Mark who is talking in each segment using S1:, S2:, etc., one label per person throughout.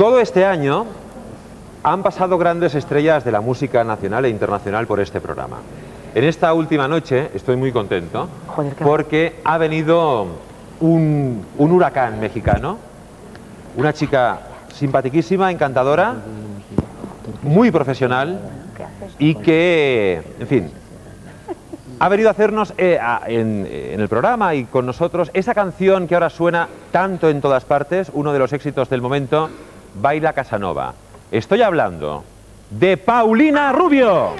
S1: Todo este año han pasado grandes estrellas de la música nacional e internacional por este programa. En esta última noche estoy muy contento porque ha venido un, un huracán mexicano, una chica simpatiquísima, encantadora, muy profesional y que, en fin, ha venido a hacernos eh, a- en, en el programa y con nosotros esa canción que ahora suena tanto en todas partes, uno de los éxitos del momento, Baila Casanova. Estoy hablando de Paulina Rubio.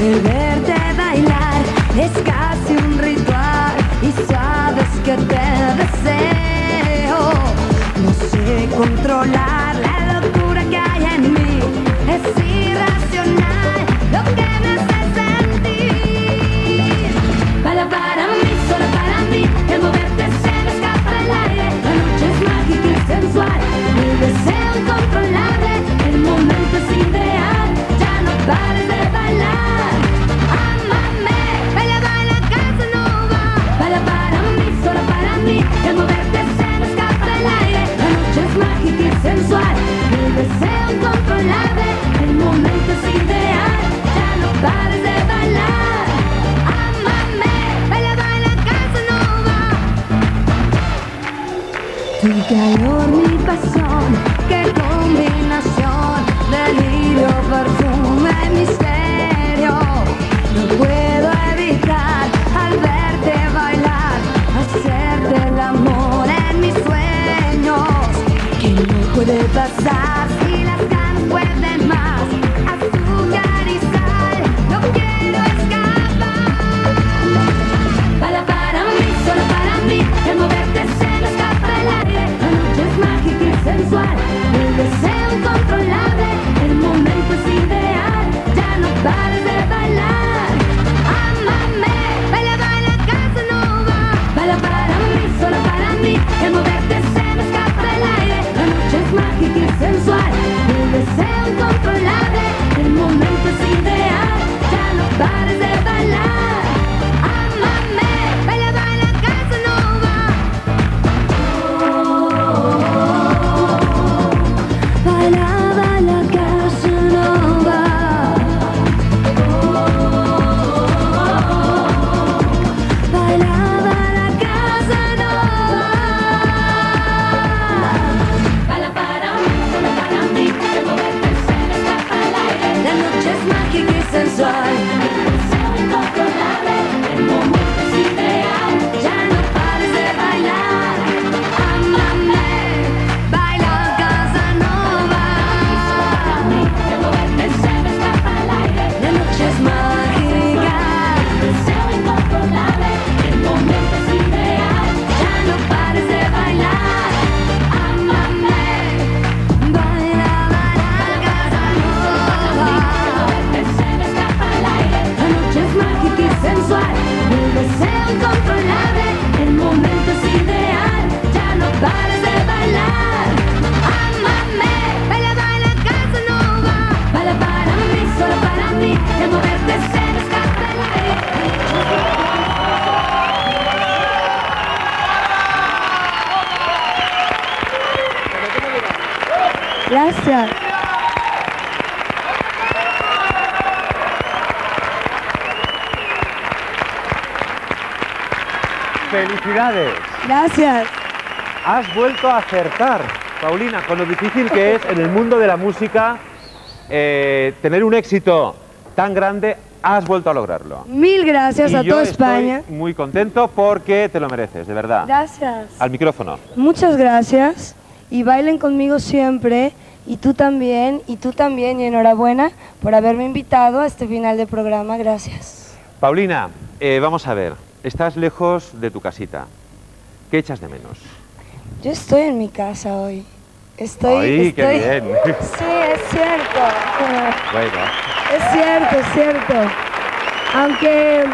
S2: El verte bailar es casi un ritual y sabes que te deseo. No sé controlar solo para mí, el moverte se me escapa el aire, la noche es mágica y sensual, el deseo incontrolable, el momento es ideal, ya no pares de bailar. Amame, baila, baila, Casanova. Tu calor, mi pasión, qué combinación, delirio, perfume, misterio. No puedo puede pasar Gracias.
S1: ¡Felicidades!
S2: Gracias.
S1: Has vuelto a acertar, Paulina, con lo difícil que es en el mundo de la música eh, tener un éxito tan grande, has vuelto a lograrlo.
S2: Mil gracias
S1: Y
S2: a
S1: yo
S2: toda
S1: estoy
S2: España.
S1: muy contento porque te lo mereces, de verdad.
S2: Gracias.
S1: Al micrófono.
S2: Muchas gracias y bailen conmigo siempre y tú también y tú también y enhorabuena por haberme invitado a este final de programa. Gracias.
S1: Paulina, eh, vamos a ver, estás lejos de tu casita. ¿Qué echas de menos?
S2: Yo estoy en mi casa hoy. Estoy,
S1: ¡Ay, qué
S2: estoy-
S1: bien!
S2: Sí, es cierto.
S1: Bueno,
S2: Es cierto, es cierto. Aunque,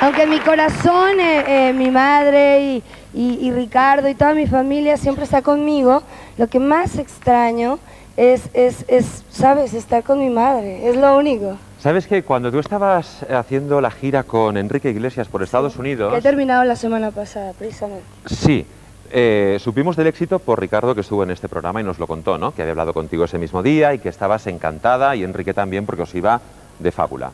S2: aunque en mi corazón, eh, eh, mi madre y, y- y Ricardo y toda mi familia siempre está conmigo, lo que más extraño es, es, es, ¿sabes?, estar con mi madre. Es lo único.
S1: ¿sabes que cuando tú estabas haciendo la gira con Enrique Iglesias por Estados Unidos...
S2: Que he terminado la semana pasada, precisamente.
S1: Sí, eh, supimos del éxito por Ricardo que estuvo en este programa y nos lo contó, ¿no? Que había hablado contigo ese mismo día y que estabas encantada y Enrique también porque os iba de fábula.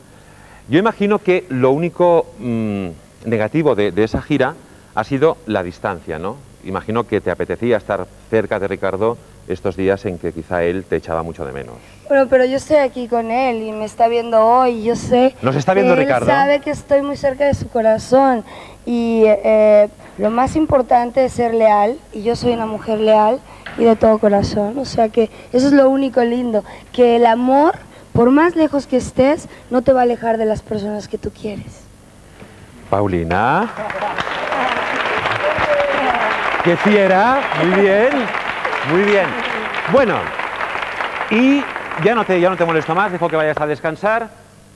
S1: Yo imagino que lo único mm, negativo de, de esa gira ha sido la distancia, ¿no? Imagino que te apetecía estar cerca de Ricardo estos días en que quizá él te echaba mucho de menos.
S2: Bueno, pero yo estoy aquí con él y me está viendo hoy. Yo sé.
S1: ¿Nos está
S2: que
S1: viendo
S2: él
S1: Ricardo?
S2: sabe que estoy muy cerca de su corazón. Y eh, lo más importante es ser leal. Y yo soy una mujer leal y de todo corazón. O sea que eso es lo único lindo. Que el amor, por más lejos que estés, no te va a alejar de las personas que tú quieres.
S1: Paulina. ¡Qué fiera! Muy bien, muy bien. Bueno, y ya no, te, ya no te molesto más, dejo que vayas a descansar.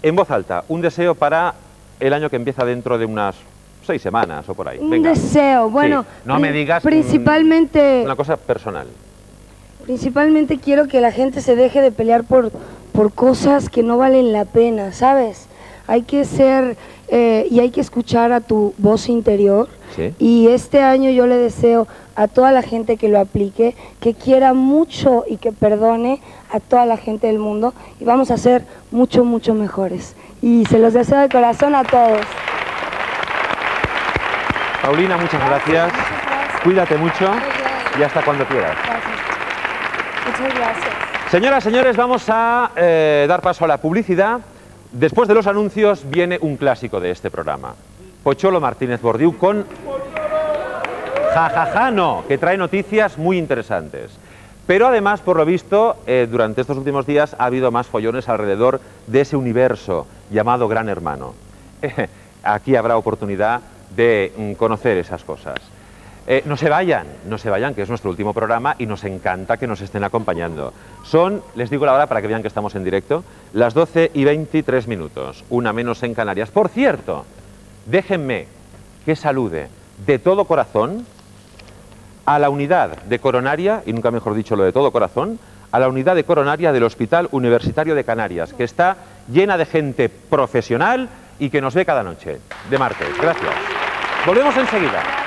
S1: En voz alta, un deseo para el año que empieza dentro de unas seis semanas o por ahí.
S2: Un deseo. Bueno,
S1: Sí, no me digas, mm,
S2: Principalmente.
S1: Una cosa personal.
S2: Principalmente quiero que la gente se deje de pelear por, por cosas que no valen la pena, ¿sabes? Hay que ser eh, y hay que escuchar a tu voz interior.
S1: Sí.
S2: Y este año yo le deseo a toda la gente que lo aplique, que quiera mucho y que perdone a toda la gente del mundo y vamos a ser mucho, mucho mejores. Y se los deseo de corazón a todos.
S1: Paulina, muchas gracias. Cuídate mucho y hasta cuando quieras.
S2: Muchas gracias.
S1: Señoras, señores, vamos a eh, dar paso a la publicidad. Después de los anuncios viene un clásico de este programa. Pocholo Martínez Bordiú con Jajajano, que trae noticias muy interesantes. Pero además, por lo visto, eh, durante estos últimos días ha habido más follones alrededor de ese universo llamado Gran Hermano. Aquí habrá oportunidad de mm, conocer esas cosas. Eh, no se vayan, no se vayan, que es nuestro último programa y nos encanta que nos estén acompañando. Son, les digo la hora para que vean que estamos en directo, las 12 y 23 minutos, una menos en Canarias. Por cierto, déjenme que salude de todo corazón a la unidad de coronaria, y nunca mejor dicho lo de todo corazón, a la unidad de coronaria del Hospital Universitario de Canarias, que está llena de gente profesional y que nos ve cada noche, de martes. Gracias. Volvemos enseguida.